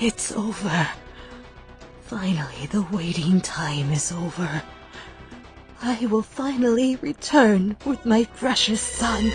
It's over. Finally, the waiting time is over. I will finally return with my precious son.